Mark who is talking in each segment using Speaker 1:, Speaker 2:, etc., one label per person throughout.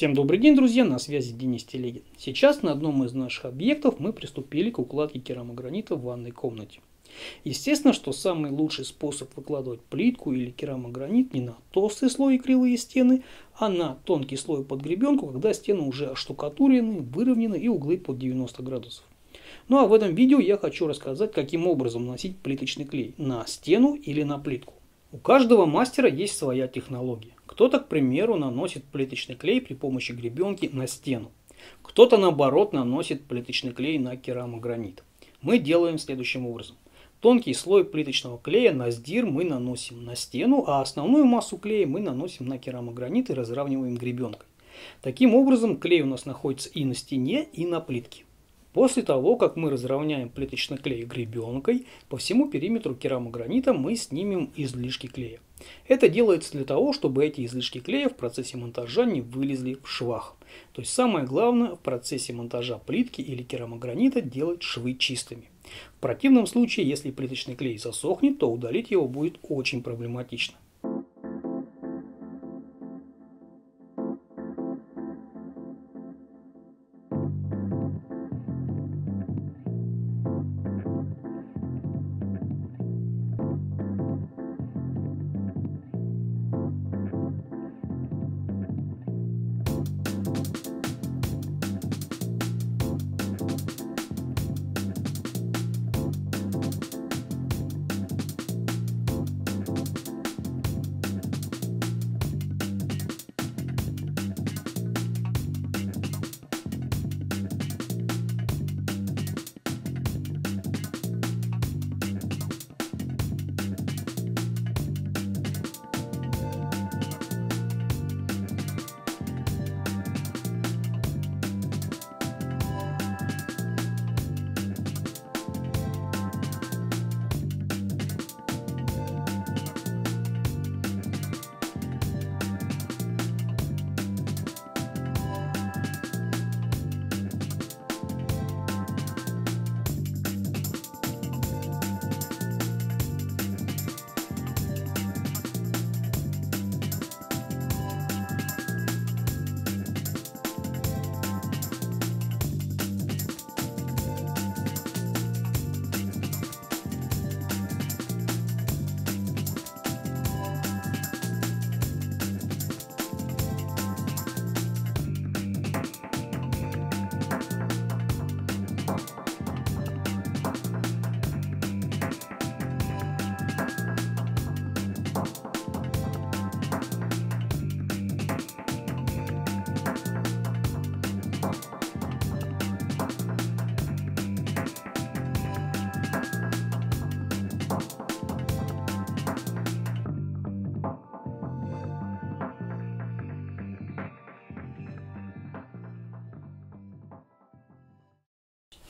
Speaker 1: Всем добрый день, друзья, на связи Денис Телегин. Сейчас на одном из наших объектов мы приступили к укладке керамогранита в ванной комнате. Естественно, что самый лучший способ выкладывать плитку или керамогранит не на толстый слой кривые стены, а на тонкий слой под гребенку, когда стены уже оштукатурены, выровнены и углы под 90 градусов. Ну а в этом видео я хочу рассказать, каким образом наносить плиточный клей на стену или на плитку. У каждого мастера есть своя технология. Кто-то, к примеру, наносит плиточный клей при помощи гребенки на стену. Кто-то, наоборот, наносит плиточный клей на керамогранит. Мы делаем следующим образом. Тонкий слой плиточного клея на сдир мы наносим на стену, а основную массу клея мы наносим на керамогранит и разравниваем гребенкой. Таким образом, клей у нас находится и на стене, и на плитке. После того, как мы разровняем плиточный клей гребенкой, по всему периметру керамогранита мы снимем излишки клея. Это делается для того, чтобы эти излишки клея в процессе монтажа не вылезли в швах. То есть самое главное в процессе монтажа плитки или керамогранита делать швы чистыми. В противном случае, если плиточный клей засохнет, то удалить его будет очень проблематично.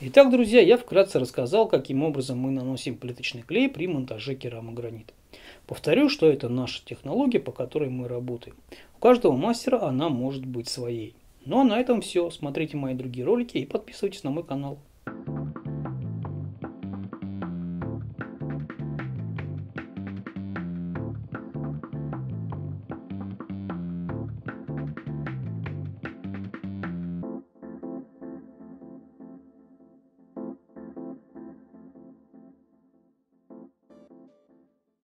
Speaker 1: Итак, друзья, я вкратце рассказал, каким образом мы наносим плиточный клей при монтаже керамогранита. Повторю, что это наша технология, по которой мы работаем. У каждого мастера она может быть своей. Ну а на этом все. Смотрите мои другие ролики и подписывайтесь на мой канал.